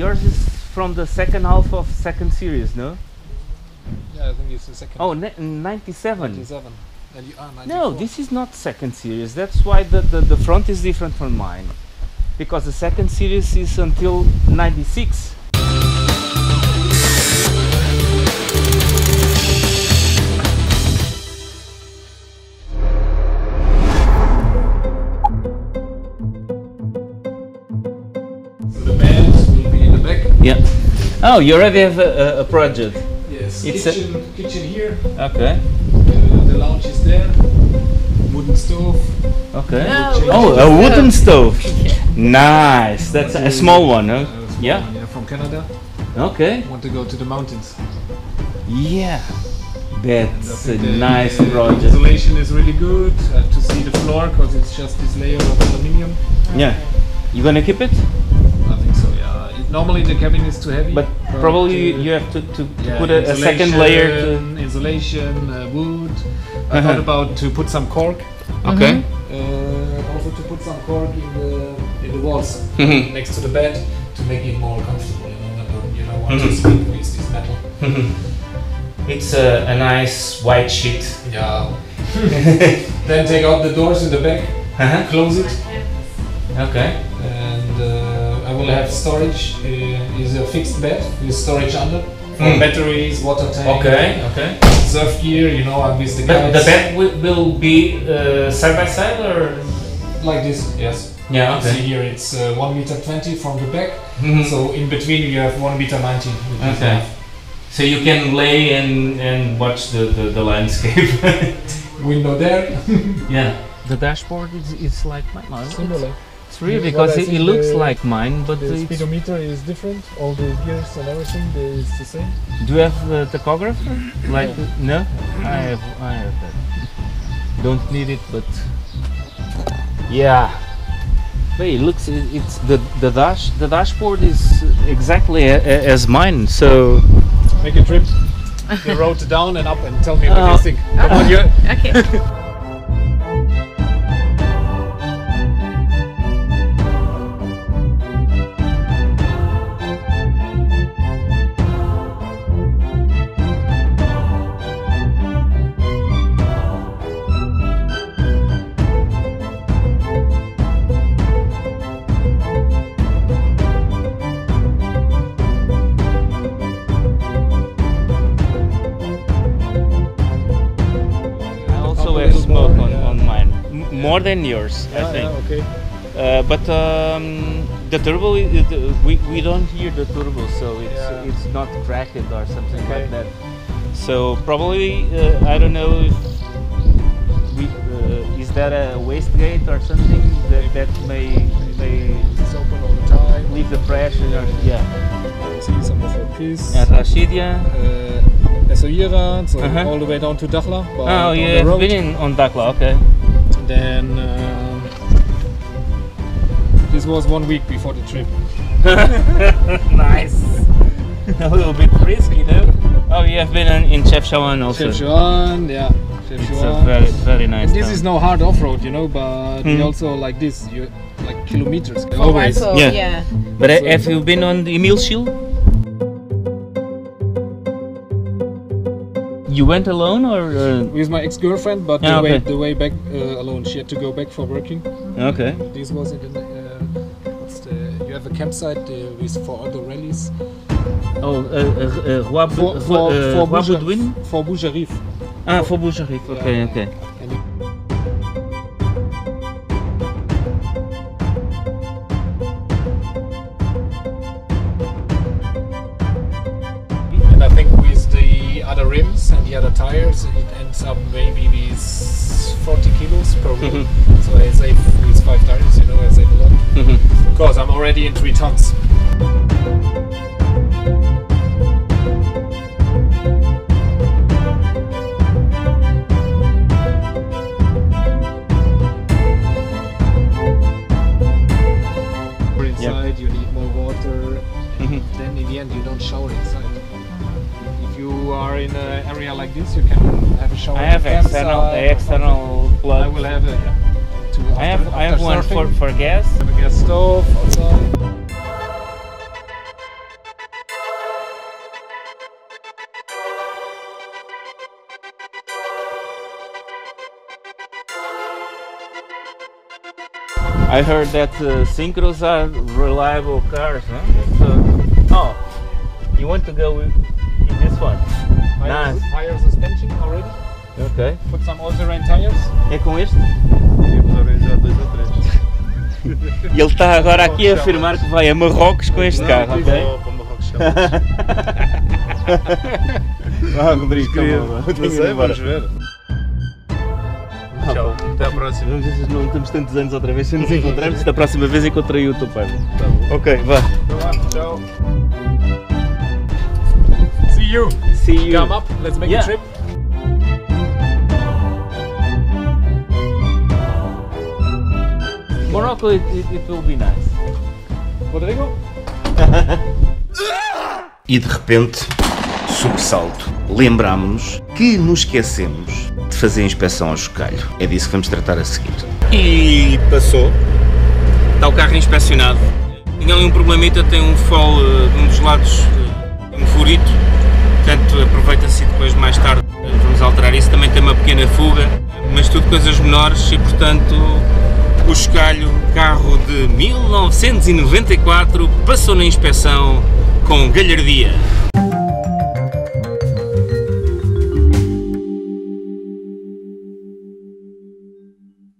yours is from the second half of second series, no? Yeah, I think it's the second. Oh, ne- 97. 97. And you are 94. No, this is not second series. That's why the, the, the front is different from mine. Because the second series is until 96. Yeah. Oh, you already have a, a, a project. Yes. It's a- kitchen, kitchen here. Okay. Uh, the lounge is there. Wooden stove. Okay. Oh, Oh, a wooden stove. stove. Nice. That's a small one, huh? Uh, small Yeah. one, yeah, from Canada. Okay. Want to go to the mountains. Yeah. That's a think the- nice the project. Insulation is really good. Uh, to see the floor because it's just this layer of aluminium. Yeah. You gonna keep it? Normally the cabin is too heavy. But probably you have to, to, to yeah, put a, a second layer to. insulation, Insulation, uh, wood. I Uh-huh. thought about to put some cork. Okay. Uh, also to put some cork in the in the walls Mhm. next to the bed to make it more comfortable. You know, not- you don't want to sleep with this metal. It's a, a nice white sheet. Yeah. then take out the doors in the back, Uh-huh. close it, Okay. and uh, I will have storage. Uh, is a fixed bed with storage under. Mm. batteries, water tank, Okay. Okay. surf gear. You know, I'm with the But the bed will, will be uh, side by side or? like this. Yes. Yeah. okay. See here, it's uh, one meter twenty from the back. Mhm. So in between you have one meter ninety. Okay. So you can lay and, and watch the, the, the landscape. Window there. yeah. The dashboard is, is like mine. Similar. It's really because it, it looks the- like mine, but The speedometer is different. All the gears and everything is the same. do you have a tachographer? Like no? I have I have that. Don't need it, but yeah. But it looks it, it's the the dash the dashboard is exactly a, a, as mine. So Make a trip. the road down and up and tell me what Oh. you uh, think. Come on, you. Okay. more than yours, I think. yeah, okay. Uh, but um, the turbo, i- we, we don't hear the turbo, so it's Yeah. it's not cracked or something Okay. like that. So probably uh, I don't know if we, uh, is that a waste gate or something that, that may may It's open all the time. leave the pressure. Or, yeah. See some of our keys. At Rashidia. Uh, Essaouira, so Uh-huh. all the way down to Dakhla. Oh, the have been in on Dakhla, okay. Then um, this was one week before the trip. nice. a little bit risky, though. Oh, you have been in, in Chefchaouen also. Chefchaouen, yeah. It's a very very nice. And this town. is no hard off-road, you know, but we Hmm. also like this, you like kilometers. For Always. Marco, Yeah. yeah. But uh, So- have you been on the Emil Shield? You went alone or? Uh, With my ex-girlfriend, but Yeah, the, way, the way back uh, alone. She had to go back for working. okay. This was in the, uh, what's the, you have a campsite uh, with for all the rallies. Oh, uh, Roi For, Roi- for, for, Roi Bouja- for Boujarif. Ah, for Boujarif. Okay, okay. So I save with five tires, you know, I save a lot. Because I'm already in three tons. in an area like this, you can have a shower. I have external external plug. I will have a. I have I have one for for gas. I have a gas stove also. I heard that uh, Syncros are reliable cars, huh? So, oh, you want to go with, in this one? Tire, Nice. tire suspension already. Ok. Put some all-terrain tires. É com este? Temos organizado dois ou três. E ele está agora aqui a afirmar que vai a Marrocos com este carro, ok? Para para Marrocos Chamas. Ah, Rodrigo, Não sei, vamos ver. Tchau, até à próxima. Vamos ver se não temos tantos anos outra vez sem nos encontrarmos. Da próxima vez encontrei o teu pai. Tá bom. Ok, vá. Ciao. See you. See you. Come up. Let's make Yeah. a trip. Morocco, it, it, it will be nice. Rodrigo. E de repente, sobressalto, lembrámos-nos que nos esquecemos de fazer a inspeção ao chocalho. É disso que vamos tratar a seguir. E passou. Está o carro inspecionado. Tinha ali um problemita, tem um fall eh, de um dos lados, eh, um furito. Portanto, aproveita-se depois mais tarde vamos alterar isso. Também tem uma pequena fuga, mas tudo coisas menores e portanto o chocalho, carro de 1994, passou na inspeção com galhardia.